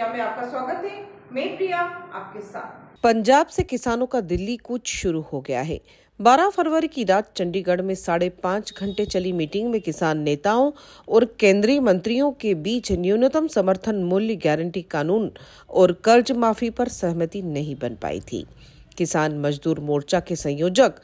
India में आपका स्वागत है। मैं प्रिया, आपके साथ। पंजाब से किसानों का दिल्ली कूच शुरू हो गया है। 12 फरवरी की रात चंडीगढ़ में साढ़े पाँच घंटे चली मीटिंग में किसान नेताओं और केंद्रीय मंत्रियों के बीच न्यूनतम समर्थन मूल्य गारंटी कानून और कर्ज माफ़ी पर सहमति नहीं बन पाई थी। किसान मजदूर मोर्चा के संयोजक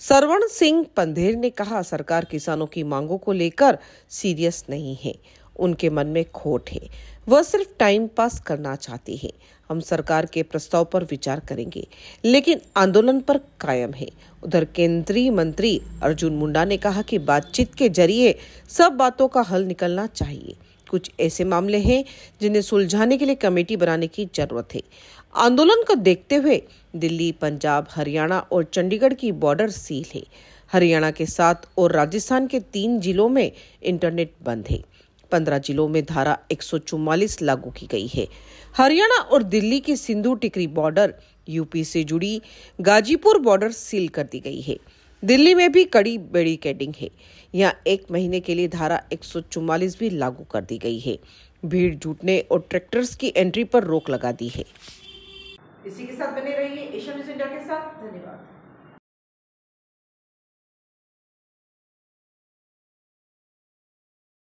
सरवण सिंह पंधेर ने कहा, सरकार किसानों की मांगों को लेकर सीरियस नहीं है। उनके मन में खोट है। वह सिर्फ़ टाइम पास करना चाहती है। हम सरकार के प्रस्ताव पर विचार करेंगे, लेकिन आंदोलन पर कायम है। उधर केंद्रीय मंत्री अर्जुन मुंडा ने कहा कि बातचीत के ज़रिए सब बातों का हल निकलना चाहिए। कुछ ऐसे मामले हैं जिन्हें सुलझाने के लिए कमेटी बनाने की ज़रूरत है। आंदोलन को देखते हुए दिल्ली, पंजाब, हरियाणा और चंडीगढ़ की बॉर्डर सील है। हरियाणा के साथ और राजस्थान के तीन जिलों में इंटरनेट बंद है। पंद्रह जिलों में धारा एक सौ चौवालीस लागू की गई है। हरियाणा और दिल्ली की सिंधु टिकरी बॉर्डर यूपी से जुड़ी गाजीपुर बॉर्डर सील कर दी गई है। दिल्ली में भी कड़ी बैरिकेडिंग है। यहाँ एक महीने के लिए धारा एक सौ चौवालीस भी लागू कर दी गई है। भीड़ जुटने और ट्रैक्टर्स की एंट्री पर रोक लगा दी है। इसी के साथ बने रहिए एशिया न्यूज़ इंडिया के साथ। धन्यवाद।